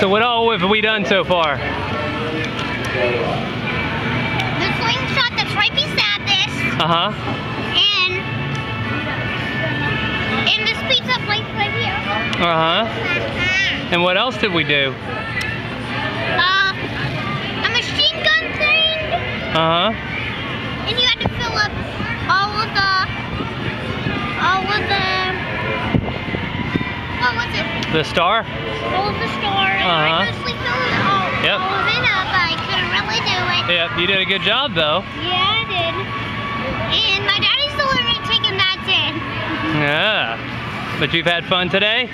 So what all have we done so far? The slingshot that's right beside this, Uh-huh. and and this pizza place right here. Uh-huh. And what else did we do? Uh, a machine gun thing, Uh-huh. and you had to fill up all of the, all of the, what was it? The star? Of the stars. Uh-huh. I mostly filled it all, Yep. all it up. I couldn't really do it. Yep, you did a good job though. Yeah, I did. And my daddy's the one taking that in. Yeah. But you've had fun today?